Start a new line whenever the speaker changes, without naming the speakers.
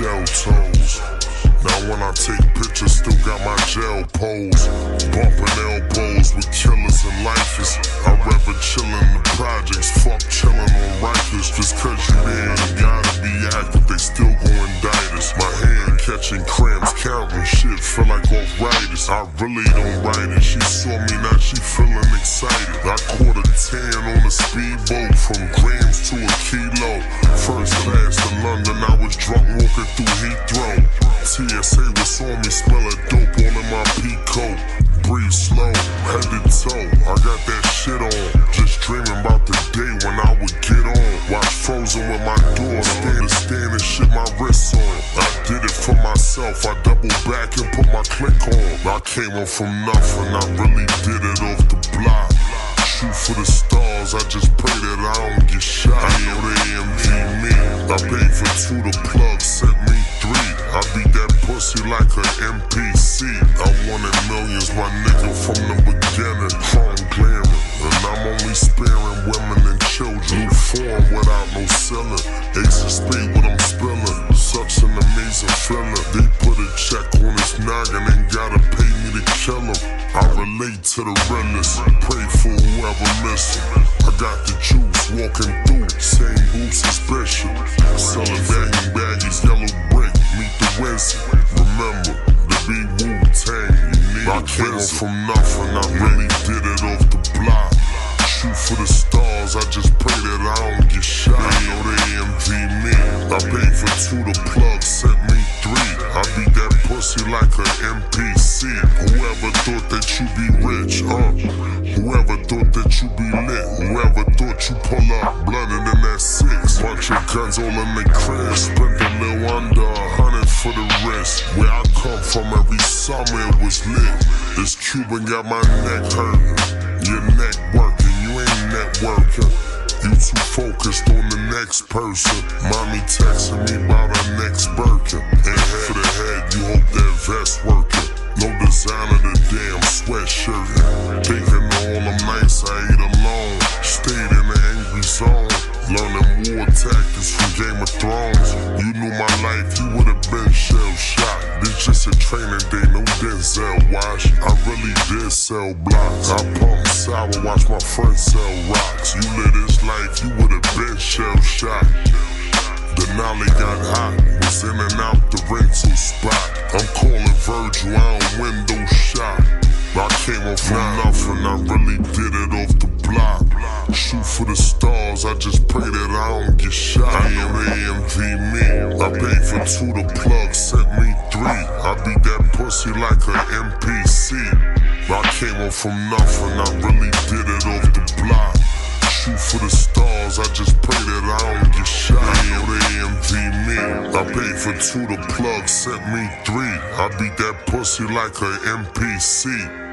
shell toes. Now when I take pictures, still got my gel pose. Bumping elbows with killers and lifers. I rather chillin' the projects, fuck chillin' on rifles. Just cause you there, gotta be active, they still goin' indict. My hand catching cramps, counting shit, feel like arthritis. I really don't write it, she saw me, now she feelin' excited. I caught a tan on a speedboat, from grams to a kilo. TSA what's on me, smelling dope all in my peak coat. Breathe slow, head to toe. I got that shit on. Just dreaming about the day when I would get on. Watch Frozen with my daughter. Stand to stand and shit my wrists on. I did it for myself. I double back and put my click on. I came on from nothing. I really did it off the block. Shoot for the stars. I just pray that I don't get shot. I know they envy me. I paid for two. to plug MPC. I wanted millions, my nigga, from the beginning. Chrome glamour. And I'm only sparing women and children. Form without no ceiling. Ace of spade what I'm spilling. Such an amazing feeling. They put a check on his noggin and gotta pay me to kill him. I relate to the realest. Pray for whoever missing. I got the juice walking through. Same boots as Bishop. Selling banging baggies, yellow I from nothing. I really did it off the block. Shoot for the stars. I just pray that I don't get shot. I know they envy me. I paid for two. The plug sent me three. I beat that pussy like an MPC. Whoever thought that you'd be rich, uh. Whoever thought that you'd be lit. Whoever thought you pull up blunted in that six. Bunch of guns all in the crib. It was lit. This Cuban got my neck hurting. Your neck working, you ain't networking. You too focused on the next person. Mommy texting me about her next Birkin. And head the head, you hope that vest working. No design of the damn You knew my life, you would've been shell shocked. This just a training day, no Denzel wash. I really did sell blocks. I pump sour, watch my friends sell rocks. You live this life, you would've been shell shocked. Denali got hot, was in for the stars, I just pray that I don't get shot. I am AMV me. I paid for two, the plug sent me three. I beat that pussy like an MPC. I came up from nothing, I really did it off the block. Shoot for the stars, I just pray that I don't get shot. I know they envy me. I paid for two, the plug sent me three. I beat that pussy like an MPC.